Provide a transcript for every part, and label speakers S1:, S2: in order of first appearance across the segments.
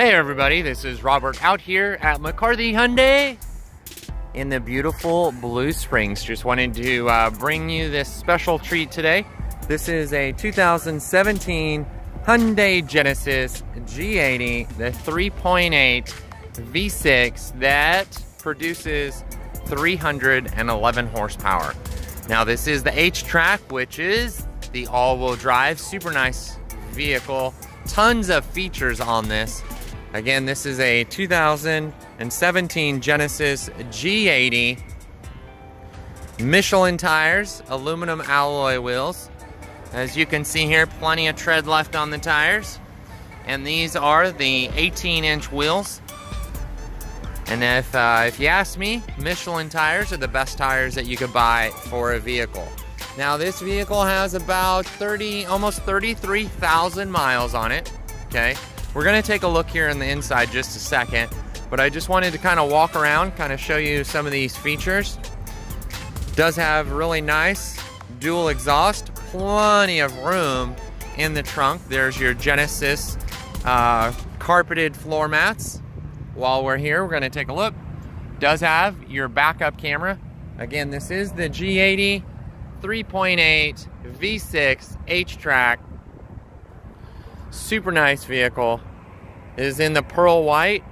S1: Hey everybody, this is Robert out here at McCarthy Hyundai in the beautiful Blue Springs. Just wanted to uh, bring you this special treat today. This is a 2017 Hyundai Genesis G80, the 3.8 V6 that produces 311 horsepower. Now this is the HTRAC, which is the all-wheel drive, super nice vehicle. Tons of features on this. Again, this is a 2017 Genesis G80. Michelin tires, aluminum alloy wheels. As you can see here, plenty of tread left on the tires. And these are the 18 inch wheels. And if, uh, if you ask me, Michelin tires are the best tires that you could buy for a vehicle. Now this vehicle has about 30, almost 33,000 miles on it, okay? We're gonna take a look here in the inside just a second, but I just wanted to kind of walk around, kind of show you some of these features. Does have really nice dual exhaust, plenty of room in the trunk. There's your Genesis uh, carpeted floor mats. While we're here, we're gonna take a look. Does have your backup camera. Again, this is the G80 3.8 V6 HTRAC Super nice vehicle. Is in the pearl white.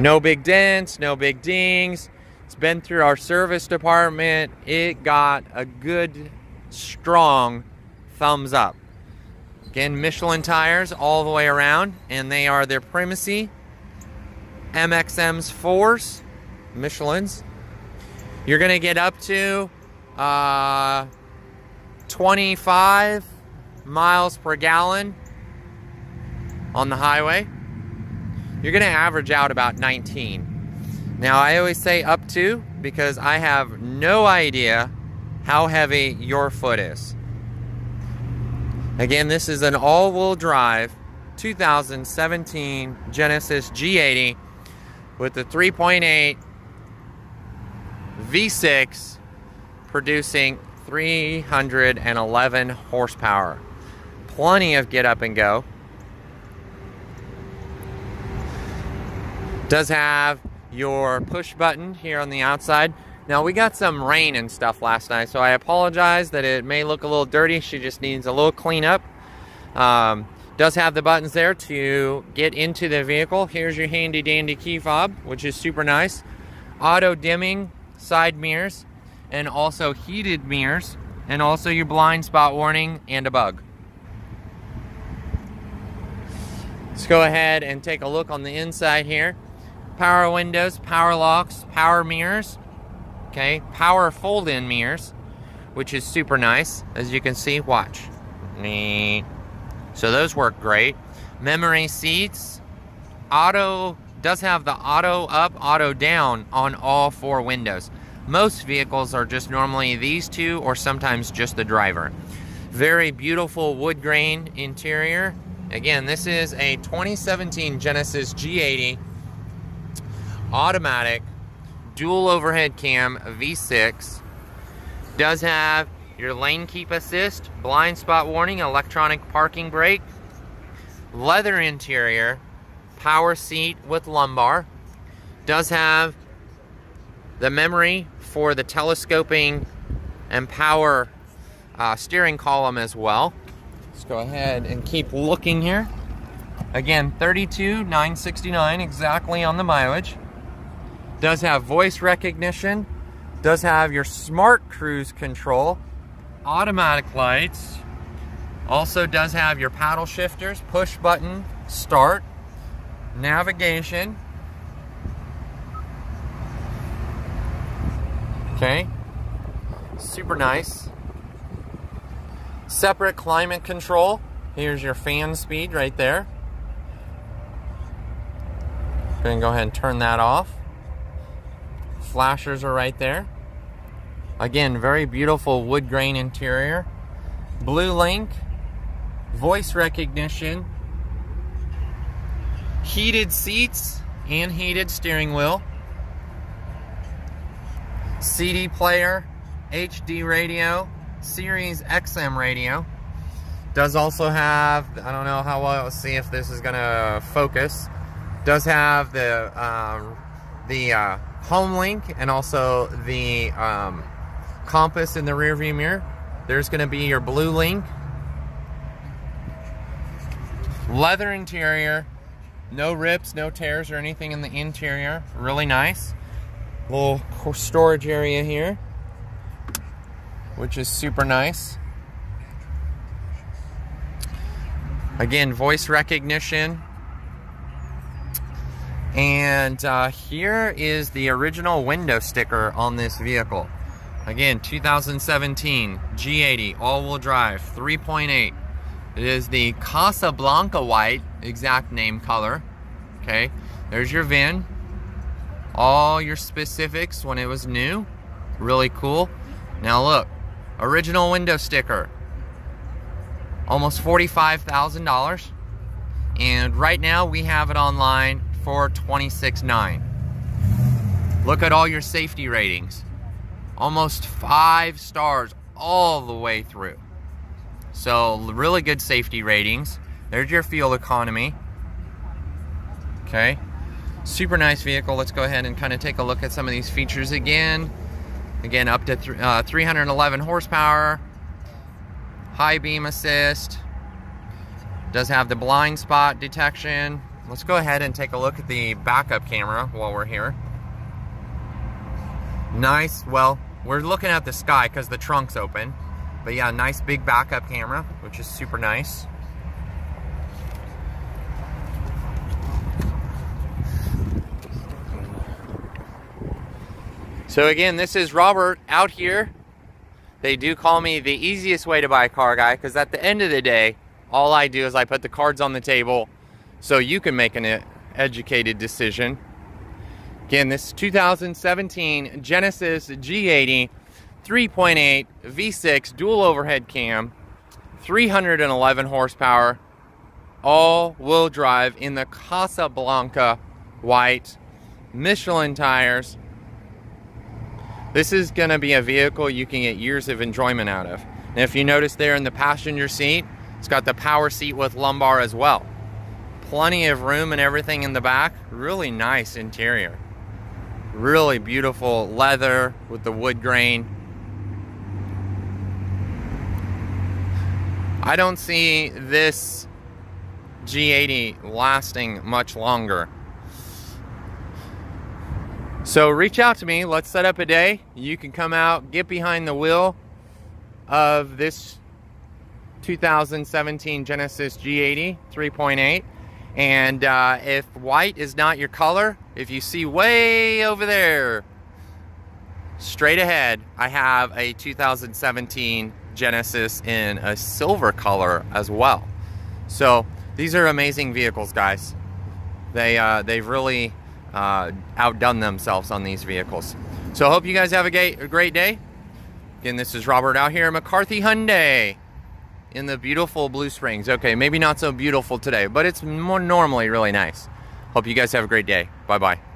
S1: No big dents, no big dings. It's been through our service department. It got a good, strong thumbs up. Again, Michelin tires all the way around, and they are their Primacy MXM's 4s, Michelin's. You're to get up to uh, 25 miles per gallon on the highway, you're to average out about 19. Now, I always say up to because I have no idea how heavy your foot is. Again, this is an all-wheel drive 2017 Genesis G80 with the 3.8 V6 producing 311 horsepower plenty of get up and go. Does have your push button here on the outside. Now we got some rain and stuff last night, so I apologize that it may look a little dirty. She just needs a little cleanup. Um, does have the buttons there to get into the vehicle. Here's your handy dandy key fob, which is super nice. Auto dimming side mirrors and also heated mirrors and also your blind spot warning and a bug. Let's go ahead and take a look on the inside here. Power windows, power locks, power mirrors, okay, power fold-in mirrors, which is super nice. As you can see, watch. So those work great. Memory seats, auto, does have the auto up, auto down on all four windows. Most vehicles are just normally these two or sometimes just the driver. Very beautiful wood grain interior Again, this is a 2017 Genesis G80 automatic dual overhead cam V6. Does have your lane keep assist, blind spot warning, electronic parking brake, leather interior, power seat with lumbar. Does have the memory for the telescoping and power uh, steering column as well. Let's go ahead and keep looking here. Again, 32, 969 exactly on the mileage. Does have voice recognition. Does have your smart cruise control. Automatic lights. Also does have your paddle shifters, push button, start, navigation. Okay. Super nice. Separate climate control. Here's your fan speed right there. Gonna go ahead and turn that off. Flashers are right there. Again, very beautiful wood grain interior. Blue Link, voice recognition, heated seats and heated steering wheel, CD player, HD radio, Sirius XM radio. Does also have, I don't know how well, see if this is gonna focus. Does have the, um, the uh, home link and also the um, compass in the rear view mirror. There's gonna be your blue link. Leather interior, no rips, no tears or anything in the interior. Really nice. Little storage area here, which is super nice. Again, voice recognition. And uh, here is the original window sticker on this vehicle. Again, 2017 G80 all-wheel drive 3.8. It is the Casablanca white, exact name color. Okay, there's your VIN. All your specifics when it was new. Really cool. Now look, original window sticker. Almost $45,000. And right now we have it online for $26,900. Look at all your safety ratings. Almost five stars all the way through. So really good safety ratings. There's your fuel economy. Okay. Super nice vehicle. Let's go ahead and kind of take a look at some of these features again. Again, up to th uh, 311 horsepower. High beam assist. Does have the blind spot detection. Let's go ahead and take a look at the backup camera while we're here. Nice. Well, we're looking at the sky because the trunk's open. But yeah, nice big backup camera, which is super nice. So again, this is Robert out here. They do call me the easiest way to buy a car guy because at the end of the day, all I do is I put the cards on the table so you can make an uh, educated decision. Again, this 2017 Genesis G80 3.8 V6 dual overhead cam, 311 horsepower, all-wheel drive in the Casablanca white, Michelin tires. This is going to be a vehicle you can get years of enjoyment out of. And if you notice there in the passenger seat, it's got the power seat with lumbar as well. Plenty of room and everything in the back. Really nice interior. Really beautiful leather with the wood grain. I don't see this G80 lasting much longer. So reach out to me. Let's set up a day. You can come out, get behind the wheel of this 2017 Genesis G80 3.8. And uh, if white is not your color, if you see way over there, straight ahead, I have a 2017 Genesis in a silver color as well. So these are amazing vehicles, guys. They, uh, they've really uh, outdone themselves on these vehicles. So I hope you guys have a great, a great day. Again, this is Robert out here at McCarthy Hyundai in the beautiful Blue Springs. Okay, maybe not so beautiful today, but it's more normally really nice. Hope you guys have a great day. Bye-bye.